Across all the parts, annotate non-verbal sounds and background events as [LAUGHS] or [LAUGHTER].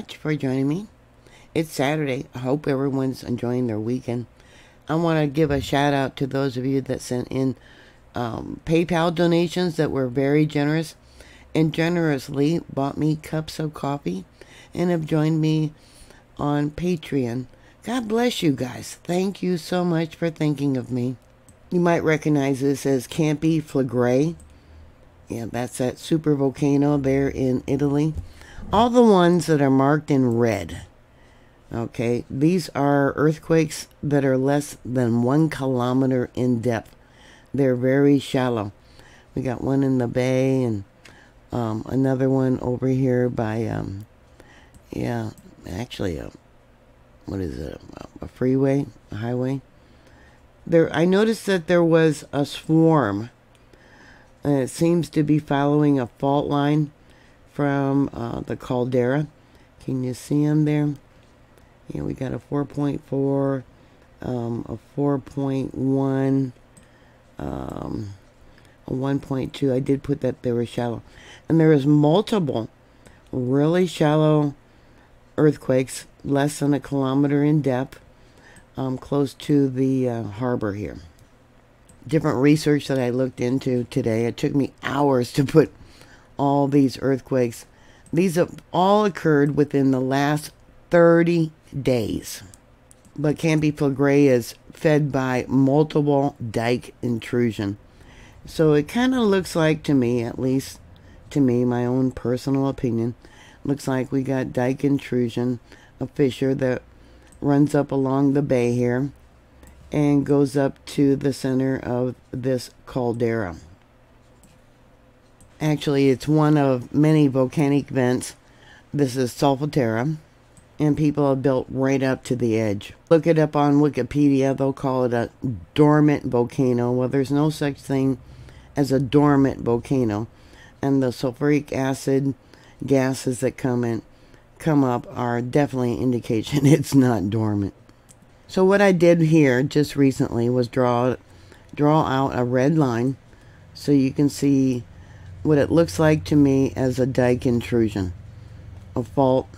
much for joining me. It's Saturday. I hope everyone's enjoying their weekend. I want to give a shout out to those of you that sent in um, PayPal donations that were very generous and generously bought me cups of coffee and have joined me on Patreon. God bless you guys. Thank you so much for thinking of me. You might recognize this as Campi Flegrei. Yeah, that's that super volcano there in Italy. All the ones that are marked in red. Okay, these are earthquakes that are less than one kilometer in depth. They're very shallow. We got one in the bay and um, another one over here by, um, yeah, actually, a, what is it, a, a freeway, a highway. There, I noticed that there was a swarm. And it seems to be following a fault line from uh, the caldera. Can you see them there? Yeah, we got a 4.4, um, a 4.1, um, a 1.2. I did put that they were shallow. And there is multiple really shallow earthquakes, less than a kilometer in depth, um, close to the uh, harbor here. Different research that I looked into today. It took me hours to put all these earthquakes. These have all occurred within the last 30 days. But Campi Flegrei is fed by multiple dike intrusion. So it kind of looks like to me, at least to me, my own personal opinion, looks like we got dike intrusion, a fissure that runs up along the bay here and goes up to the center of this caldera. Actually, it's one of many volcanic vents. This is Solfatara and people have built right up to the edge. Look it up on Wikipedia, they'll call it a dormant volcano. Well, there's no such thing as a dormant volcano. And the sulfuric acid gases that come in come up are definitely an indication [LAUGHS] it's not dormant. So what I did here just recently was draw draw out a red line so you can see what it looks like to me as a dike intrusion. A fault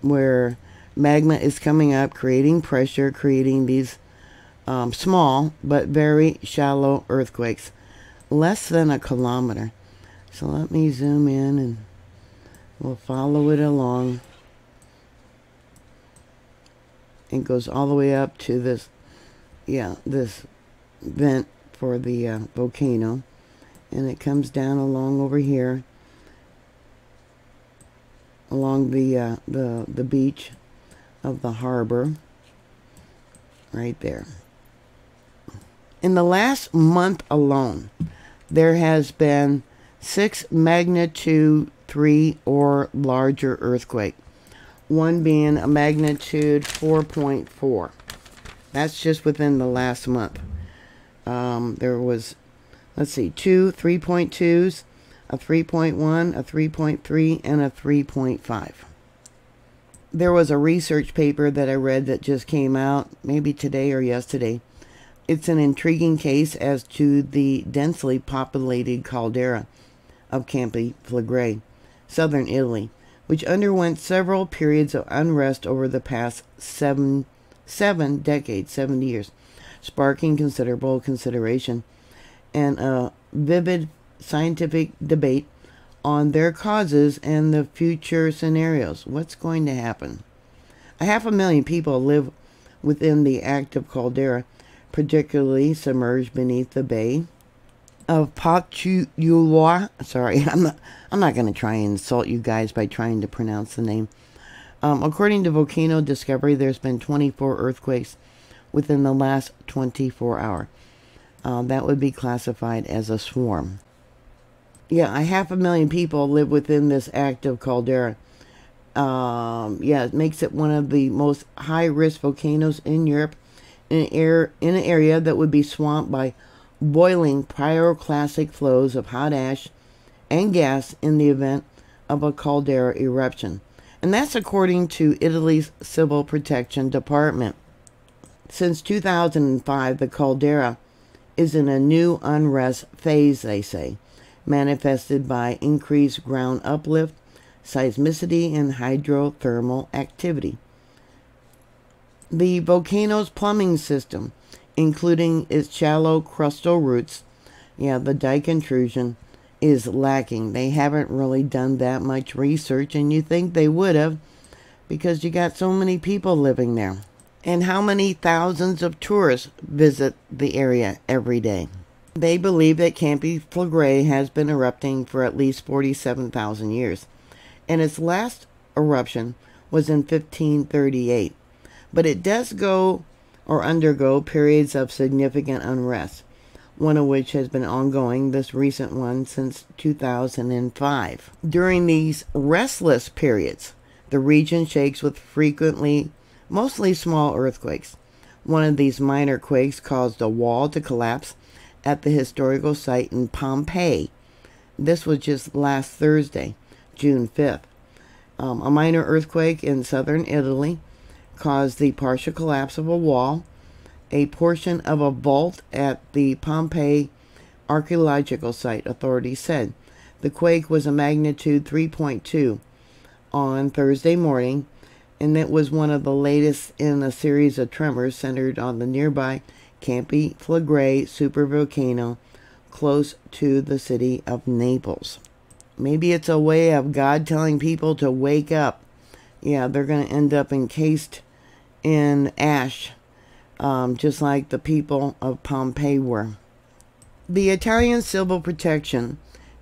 where magma is coming up, creating pressure, creating these um, small but very shallow earthquakes, less than a kilometer. So let me zoom in and we'll follow it along. It goes all the way up to this, yeah, this vent for the uh, volcano. And it comes down along over here along the uh, the the beach of the harbor right there. In the last month alone, there has been six magnitude 3 or larger earthquake. One being a magnitude 4.4. That's just within the last month. Um, there was, let's see, two 3.2s, a 3.1, a 3.3, and a 3.5. There was a research paper that I read that just came out, maybe today or yesterday. It's an intriguing case as to the densely populated caldera of Campi Flegrei, southern Italy, which underwent several periods of unrest over the past seven, seven decades, 70 years, sparking considerable consideration and a vivid scientific debate on their causes and the future scenarios. What's going to happen? A half a million people live within the active caldera, particularly submerged beneath the bay of Pacchiuloa. Sorry, [LAUGHS] I'm not, I'm not going to try and insult you guys by trying to pronounce the name. Um, according to Volcano Discovery, there's been 24 earthquakes within the last 24 hours. Uh, that would be classified as a swarm yeah, a half a million people live within this active caldera. Um, yeah, it makes it one of the most high risk volcanoes in Europe in an, air, in an area that would be swamped by boiling pyroclastic flows of hot ash and gas in the event of a caldera eruption. And that's according to Italy's Civil Protection Department. Since 2005, the caldera is in a new unrest phase, they say manifested by increased ground uplift, seismicity, and hydrothermal activity. The volcano's plumbing system, including its shallow crustal roots, yeah, the dike intrusion, is lacking. They haven't really done that much research, and you think they would have because you got so many people living there. And how many thousands of tourists visit the area every day? They believe that Campi Flegrei has been erupting for at least 47,000 years, and its last eruption was in 1538. But it does go or undergo periods of significant unrest, one of which has been ongoing, this recent one, since 2005. During these restless periods, the region shakes with frequently, mostly small earthquakes. One of these minor quakes caused a wall to collapse at the historical site in Pompeii. This was just last Thursday, June 5th. Um, a minor earthquake in southern Italy caused the partial collapse of a wall, a portion of a vault at the Pompeii archaeological site, authorities said. The quake was a magnitude 3.2 on Thursday morning, and it was one of the latest in a series of tremors centered on the nearby Campi Flegrei supervolcano close to the city of Naples. Maybe it's a way of God telling people to wake up. Yeah, they're going to end up encased in ash, um, just like the people of Pompeii were. The Italian Civil Protection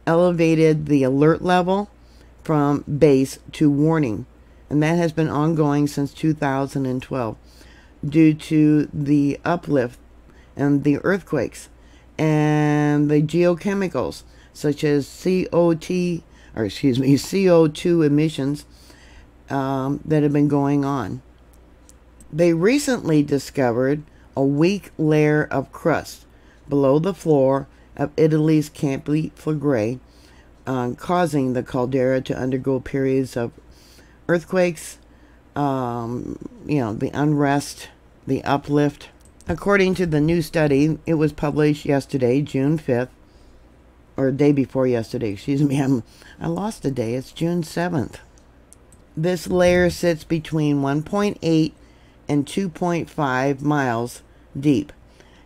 elevated the alert level from base to warning, and that has been ongoing since 2012 due to the uplift and the earthquakes and the geochemicals such as COT or excuse me CO2 emissions um, that have been going on. They recently discovered a weak layer of crust below the floor of Italy's Campi Flegrei, uh, causing the caldera to undergo periods of earthquakes, um, you know, the unrest, the uplift, According to the new study, it was published yesterday, June 5th, or day before yesterday, excuse me. [LAUGHS] I'm, I lost a day. It's June 7th. This layer sits between 1.8 and 2.5 miles deep.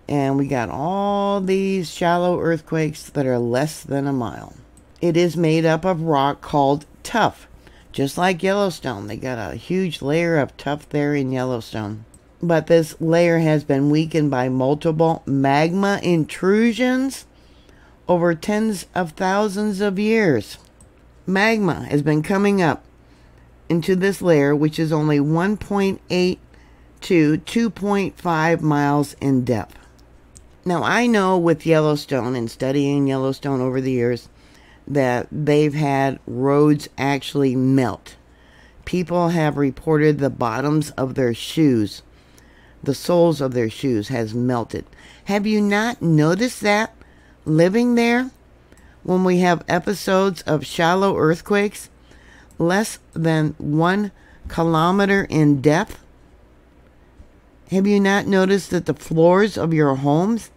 And we got all these shallow earthquakes that are less than a mile. It is made up of rock called tuff, just like Yellowstone. They got a huge layer of tuff there in Yellowstone but this layer has been weakened by multiple magma intrusions over tens of thousands of years. Magma has been coming up into this layer, which is only 1.8 to 2.5 miles in depth. Now, I know with Yellowstone and studying Yellowstone over the years that they've had roads actually melt. People have reported the bottoms of their shoes the soles of their shoes has melted. Have you not noticed that living there when we have episodes of shallow earthquakes less than one kilometer in depth? Have you not noticed that the floors of your homes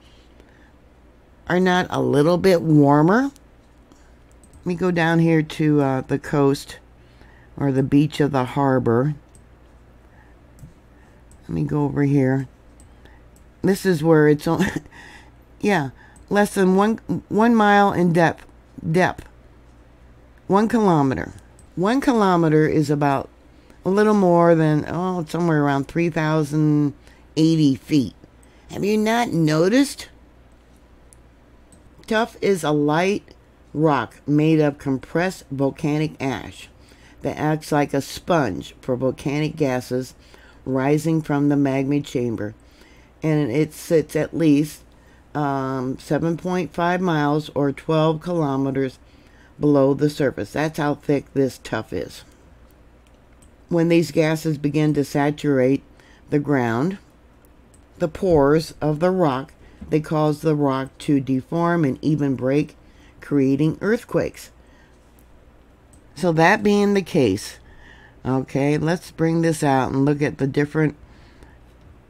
are not a little bit warmer? Let me go down here to uh, the coast or the beach of the harbor. Let me go over here. This is where it's on. [LAUGHS] yeah, less than one one mile in depth. Depth. One kilometer. One kilometer is about a little more than oh, somewhere around three thousand eighty feet. Have you not noticed? Tuff is a light rock made of compressed volcanic ash that acts like a sponge for volcanic gases rising from the magma chamber. And it sits at least um, 7.5 miles or 12 kilometers below the surface. That's how thick this tuff is. When these gases begin to saturate the ground, the pores of the rock, they cause the rock to deform and even break, creating earthquakes. So that being the case, Okay, let's bring this out and look at the different,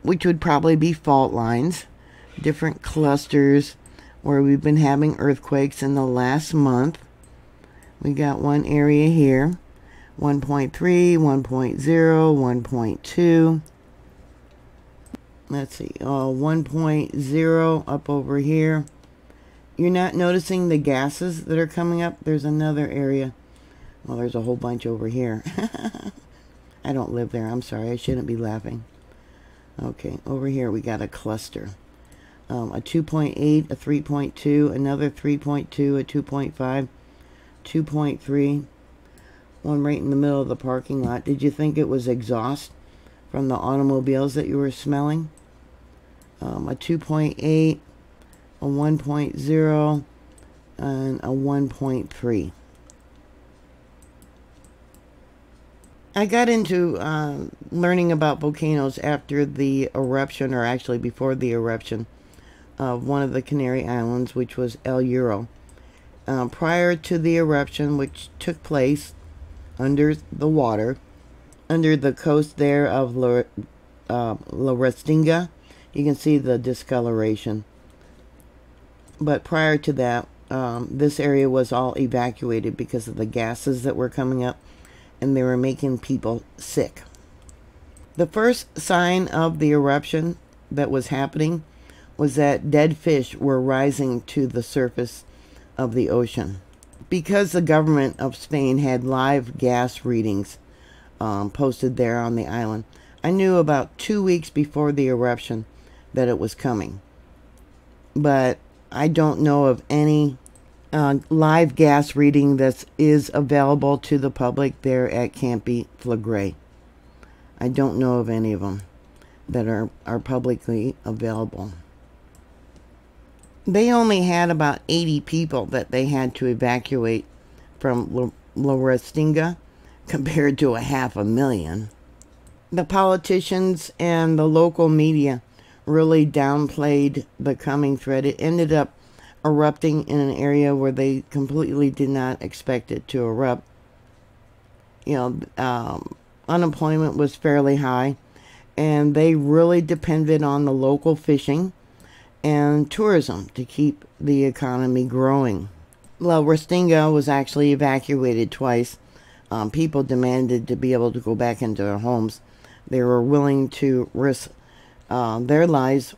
which would probably be fault lines, different clusters where we've been having earthquakes in the last month. We got one area here 1.3, 1.0, 1.2. Let's see, uh, 1.0 up over here. You're not noticing the gases that are coming up? There's another area. Well, there's a whole bunch over here. [LAUGHS] I don't live there. I'm sorry. I shouldn't be laughing. Okay, over here we got a cluster. Um, a 2.8, a 3.2, another 3.2, a 2.5, 2.3, one right in the middle of the parking lot. Did you think it was exhaust from the automobiles that you were smelling? Um, a 2.8, a 1.0, and a 1.3. I got into uh, learning about volcanoes after the eruption, or actually before the eruption, of one of the Canary Islands, which was El Hierro. Uh, prior to the eruption, which took place under the water, under the coast there of La, uh, La Restinga, you can see the discoloration. But prior to that, um, this area was all evacuated because of the gases that were coming up and they were making people sick. The first sign of the eruption that was happening was that dead fish were rising to the surface of the ocean. Because the government of Spain had live gas readings um, posted there on the island, I knew about two weeks before the eruption that it was coming. But I don't know of any uh, live gas reading that is available to the public there at Campi Flegrei. I don't know of any of them that are, are publicly available. They only had about 80 people that they had to evacuate from La Restinga compared to a half a million. The politicians and the local media really downplayed the coming threat. It ended up erupting in an area where they completely did not expect it to erupt. You know, um, unemployment was fairly high, and they really depended on the local fishing and tourism to keep the economy growing. La Restinga was actually evacuated twice. Um, people demanded to be able to go back into their homes. They were willing to risk uh, their lives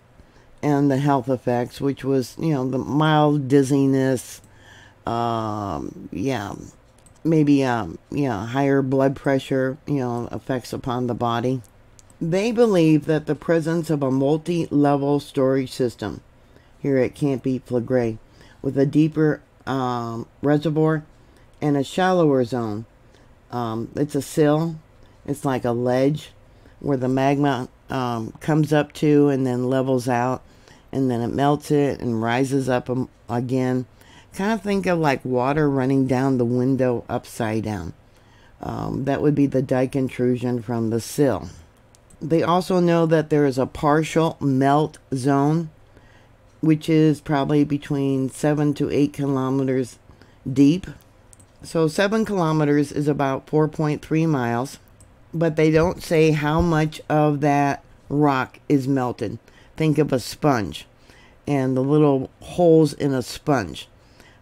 and the health effects, which was, you know, the mild dizziness, um, yeah, maybe, um, yeah, higher blood pressure, you know, effects upon the body. They believe that the presence of a multi-level storage system here at Campi Flegrei with a deeper um, reservoir and a shallower zone. Um, it's a sill. It's like a ledge where the magma um, comes up to and then levels out and then it melts it and rises up again. Kind of think of like water running down the window upside down. Um, that would be the dike intrusion from the sill. They also know that there is a partial melt zone, which is probably between 7 to 8 kilometers deep. So 7 kilometers is about 4.3 miles, but they don't say how much of that rock is melted think of a sponge and the little holes in a sponge.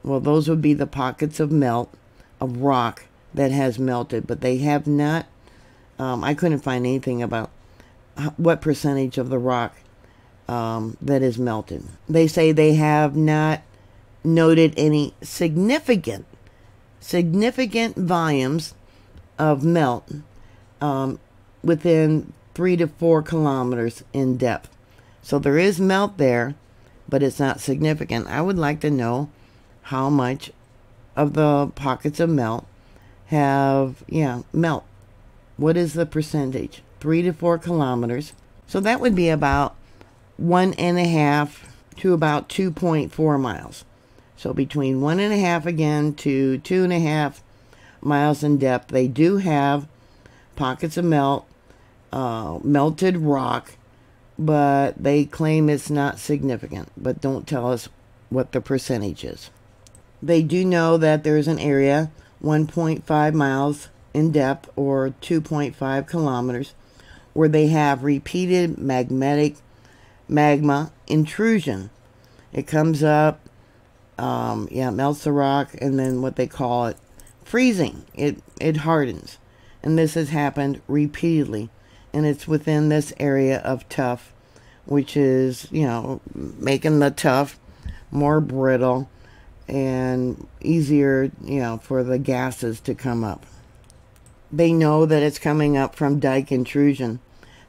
Well, those would be the pockets of melt, of rock that has melted, but they have not, um, I couldn't find anything about what percentage of the rock um, that is melted. They say they have not noted any significant, significant volumes of melt um, within three to four kilometers in depth. So there is melt there, but it's not significant. I would like to know how much of the pockets of melt have, yeah, melt. What is the percentage? Three to four kilometers. So that would be about one and a half to about 2.4 miles. So between one and a half again to two and a half miles in depth, they do have pockets of melt, uh, melted rock, but they claim it's not significant, but don't tell us what the percentage is. They do know that there's an area 1.5 miles in depth or 2.5 kilometers where they have repeated magnetic magma intrusion. It comes up, um, yeah, melts the rock, and then what they call it freezing. It it hardens, And this has happened repeatedly. And it's within this area of tuff, which is, you know, making the tuff more brittle and easier, you know, for the gases to come up. They know that it's coming up from dike intrusion.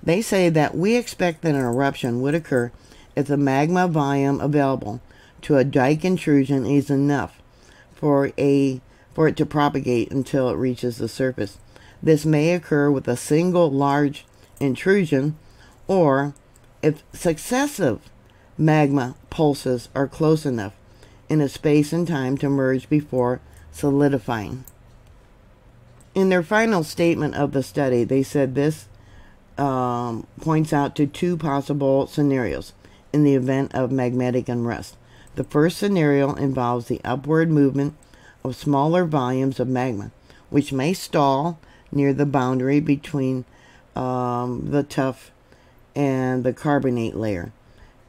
They say that we expect that an eruption would occur if the magma volume available to a dike intrusion is enough for a for it to propagate until it reaches the surface. This may occur with a single large intrusion or if successive magma pulses are close enough in a space and time to merge before solidifying. In their final statement of the study, they said this um, points out to two possible scenarios in the event of magmatic unrest. The first scenario involves the upward movement of smaller volumes of magma, which may stall near the boundary between um, the tuff and the carbonate layer,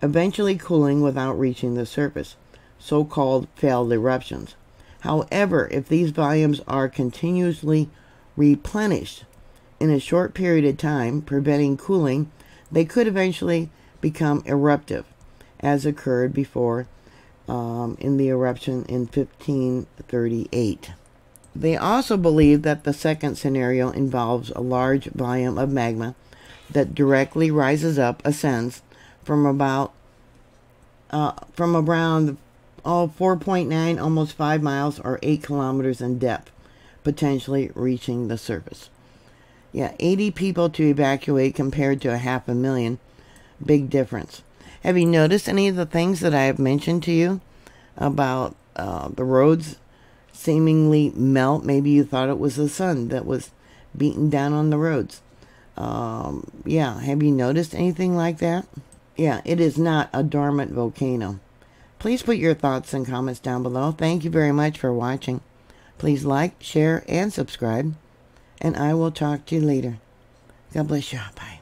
eventually cooling without reaching the surface, so called failed eruptions. However, if these volumes are continuously replenished in a short period of time, preventing cooling, they could eventually become eruptive, as occurred before um, in the eruption in 1538. They also believe that the second scenario involves a large volume of magma that directly rises up, ascends from about uh, from around oh, 4.9, almost 5 miles or 8 kilometers in depth, potentially reaching the surface. Yeah, 80 people to evacuate compared to a half a million. Big difference. Have you noticed any of the things that I have mentioned to you about uh, the roads seemingly melt? Maybe you thought it was the sun that was beating down on the roads. Um, yeah, have you noticed anything like that? Yeah, it is not a dormant volcano. Please put your thoughts and comments down below. Thank you very much for watching. Please like, share, and subscribe. And I will talk to you later. God bless you. Bye.